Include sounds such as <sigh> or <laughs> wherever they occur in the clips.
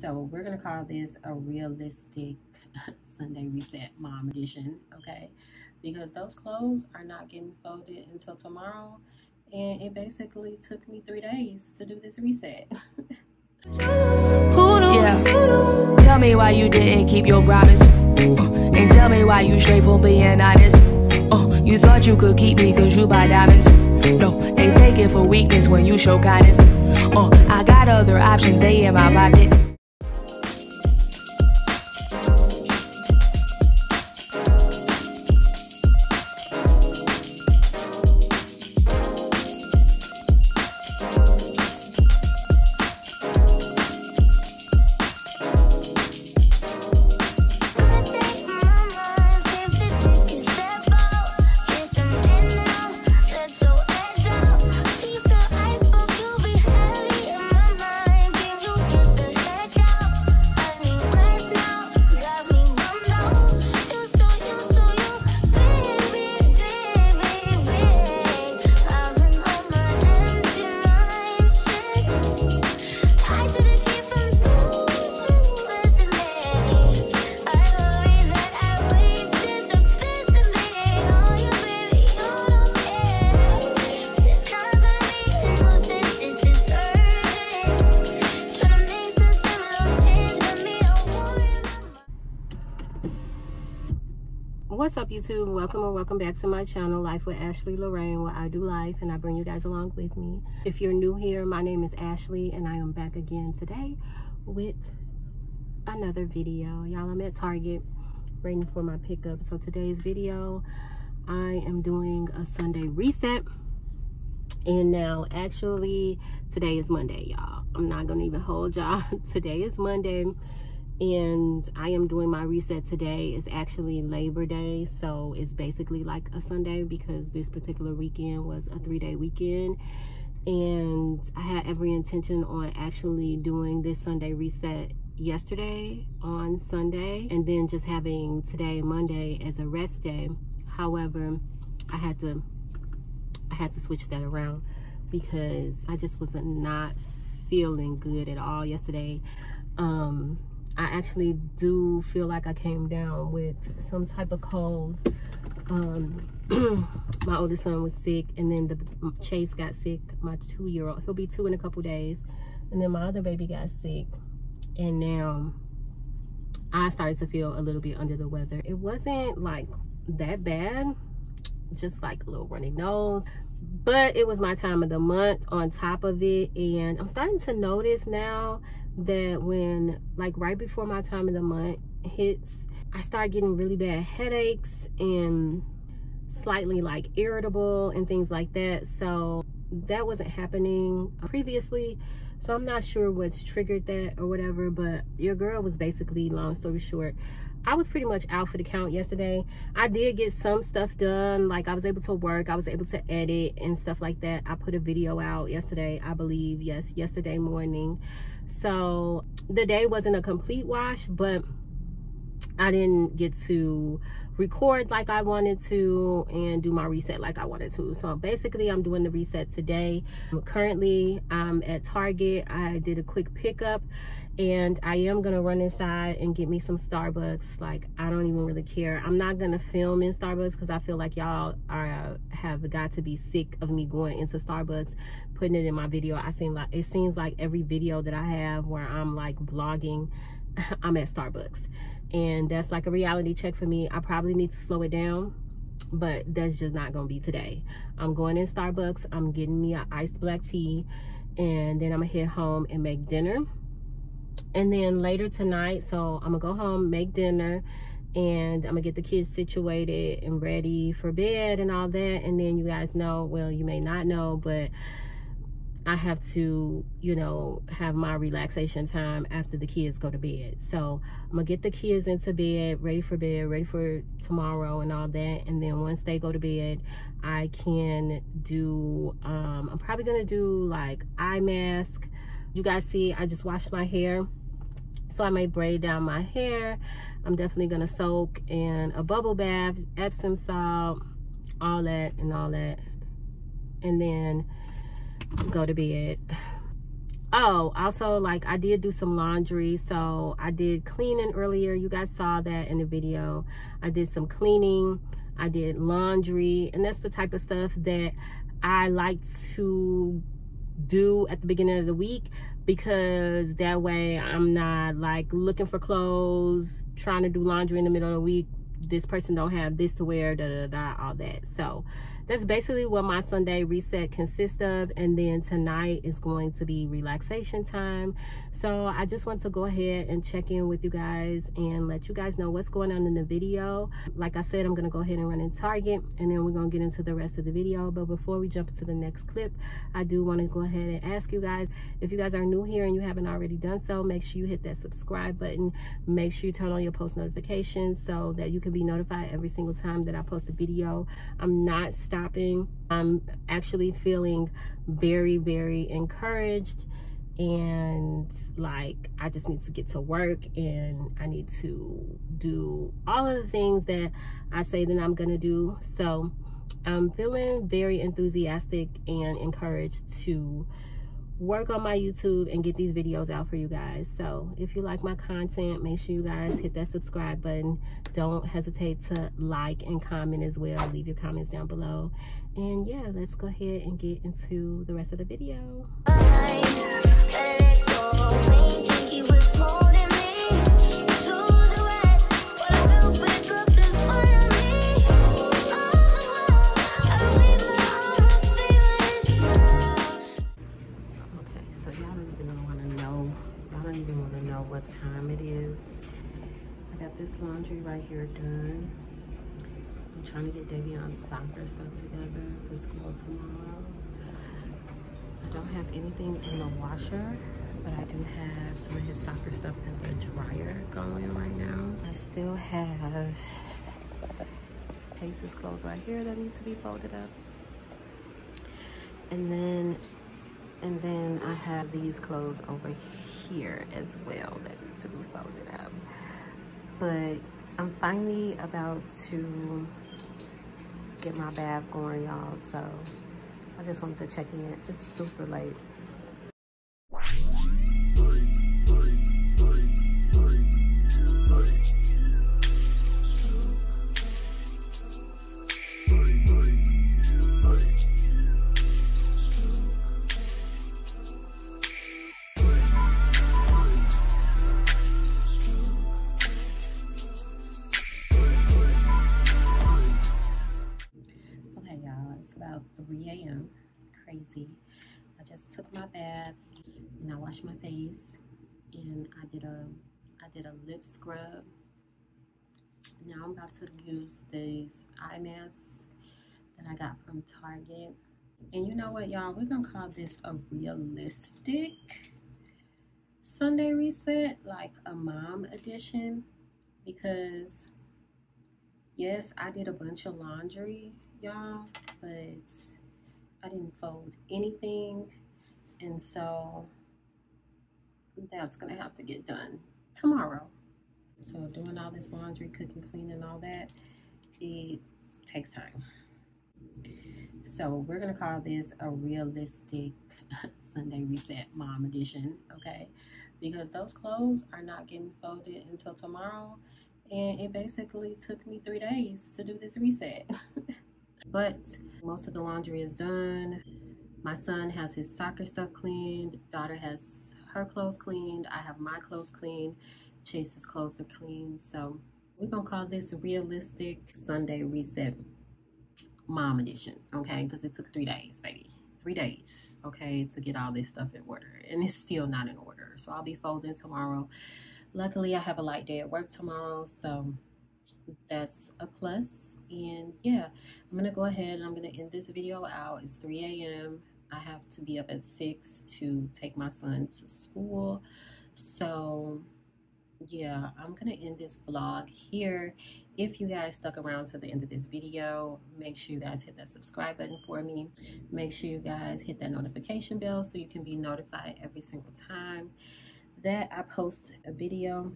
So we're gonna call this a realistic <laughs> Sunday reset mom edition, okay? Because those clothes are not getting folded until tomorrow. And it basically took me three days to do this reset. <laughs> Yeah. Tell me why you didn't keep your promise. Uh, and tell me why you straight for being honest. Uh, you thought you could keep me cause you buy diamonds. No, they take it for weakness when you show kindness. Uh, I got other options, they in my pocket. YouTube? Welcome or welcome back to my channel, Life with Ashley Lorraine, where I do life and I bring you guys along with me. If you're new here, my name is Ashley and I am back again today with another video. Y'all, I'm at Target waiting for my pickup. So today's video, I am doing a Sunday reset. And now actually today is Monday, y'all. I'm not gonna even hold y'all. <laughs> today is Monday and I am doing my reset today. It's actually Labor Day, so it's basically like a Sunday because this particular weekend was a three-day weekend. And I had every intention on actually doing this Sunday reset yesterday on Sunday and then just having today, Monday, as a rest day. However, I had to I had to switch that around because I just was not feeling good at all yesterday. Um, I actually do feel like I came down with some type of cold. Um, <clears throat> my oldest son was sick and then the Chase got sick, my two-year-old. He'll be two in a couple days. And then my other baby got sick. And now I started to feel a little bit under the weather. It wasn't like that bad, just like a little runny nose. But it was my time of the month on top of it. And I'm starting to notice now that when like right before my time of the month hits i start getting really bad headaches and slightly like irritable and things like that. So that wasn't happening previously. So i'm not sure what's triggered that or whatever but your girl was basically long story short I was pretty much out for the count yesterday. I did get some stuff done. Like I was able to work. I was able to edit and stuff like that. I put a video out yesterday, I believe. Yes, yesterday morning. So the day wasn't a complete wash, but I didn't get to record like I wanted to and do my reset like I wanted to. So basically I'm doing the reset today. Currently I'm at Target. I did a quick pickup and I am gonna run inside and get me some Starbucks. Like I don't even really care. I'm not gonna film in Starbucks because I feel like y'all are have got to be sick of me going into Starbucks, putting it in my video. I seem like it seems like every video that I have where I'm like vlogging, <laughs> I'm at Starbucks, and that's like a reality check for me. I probably need to slow it down but that's just not gonna be today i'm going in starbucks i'm getting me an iced black tea and then i'm gonna head home and make dinner and then later tonight so i'm gonna go home make dinner and i'm gonna get the kids situated and ready for bed and all that. And then you guys know well you may not know but i have to you know have my relaxation time after the kids go to bed. So i'm gonna get the kids into bed ready for bed ready for tomorrow and all that. And then once they go to bed i can do um i'm probably gonna do like eye mask you guys see i just washed my hair so I may braid down my hair. I'm definitely gonna soak in a bubble bath, Epsom salt, all that and all that. And then go to bed. oh also like i did do some laundry so i did cleaning earlier you guys saw that in the video i did some cleaning i did laundry and that's the type of stuff that i like to do at the beginning of the week because that way i'm not like looking for clothes trying to do laundry in the middle of the week. This person don't have this to wear da da da all that. So that's basically what my Sunday reset consists of. And then tonight is going to be relaxation time. So I just want to go ahead and check in with you guys and let you guys know what's going on in the video. Like I said, I'm going to go ahead and run in Target and then we're going to get into the rest of the video. But before we jump into the next clip, I do want to go ahead and ask you guys, if you guys are new here and you haven't already done so, make sure you hit that subscribe button. Make sure you turn on your post notifications so that you can be notified every single time that I post a video. I'm not stopping stopping. I'm actually feeling very, very encouraged and like I just need to get to work and I need to do all of the things that I say that I'm gonna do. So I'm feeling very enthusiastic and encouraged to work on my YouTube and get these videos out for you guys. So if you like my content, make sure you guys hit that subscribe button. Don't hesitate to like and comment as well. Leave your comments down below. And yeah, let's go ahead and get into the rest of the video. this laundry right here done. I'm trying to get Davion's soccer stuff together for school tomorrow. I don't have anything in the washer, but I do have some of his soccer stuff in the dryer going right now. I still have Pace's clothes right here that need to be folded up. And then, and then I have these clothes over here as well that need to be folded up but I'm finally about to get my bath going, y'all. So I just wanted to check in. It's super late. Wash my bath and I washed my face and I did a I did a lip scrub. Now I'm about to use these eye masks that I got from Target. And you know what, y'all? We're going to call this a realistic Sunday reset, like a mom edition. Because, yes, I did a bunch of laundry, y'all. But I didn't fold anything. And so that's gonna have to get done tomorrow. So doing all this laundry, cooking, cleaning, all that, it takes time. So we're gonna call this a realistic <laughs> Sunday reset mom edition, okay? Because those clothes are not getting folded until tomorrow. And it basically took me three days to do this reset. <laughs> but most of the laundry is done. My son has his soccer stuff cleaned. Daughter has her clothes cleaned. I have my clothes cleaned. Chase's clothes are clean. So we're going to call this a realistic Sunday reset mom edition. Okay. Because it took three days, baby. Three days. Okay. To get all this stuff in order. And it's still not in order. So I'll be folding tomorrow. Luckily, I have a light day at work tomorrow. So that's a plus and yeah i'm gonna go ahead and i'm gonna end this video out it's 3 a.m I have to be up at 6 to take my son to school. So, yeah, I'm to end this vlog here. If you guys stuck around to the end of this video, make sure you guys hit that subscribe button for me. Make sure you guys hit that notification bell so you can be notified every single time that I post a video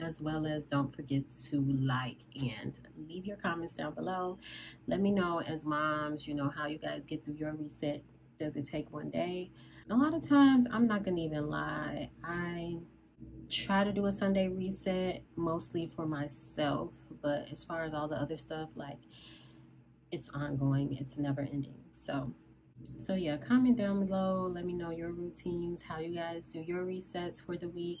as well as don't forget to like and leave your comments down below. Let me know as moms you know how you guys get through your reset. Does it take one day? A lot of times, I'm not gonna even lie, I try to do a Sunday reset mostly for myself, but as far as all the other stuff, like it's ongoing, it's never ending. So, so yeah, comment down below. Let me know your routines, how you guys do your resets for the week,